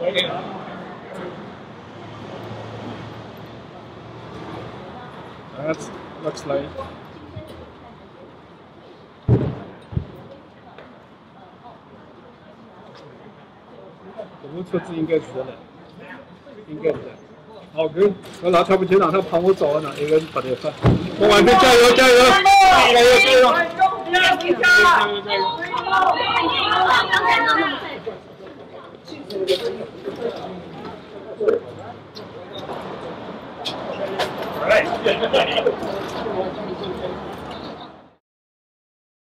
That looks like. 我们车子应该是的，应该是的。好，哥，我拿他不去，让他帮我找呢，一个人不得饭。我完全加油，加油，加油，加油！加油！All right.